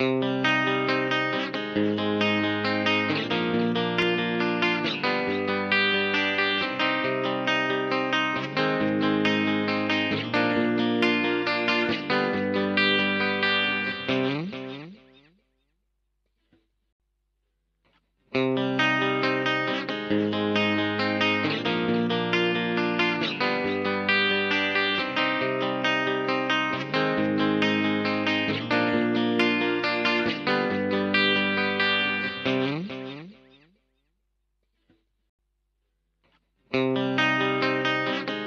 Música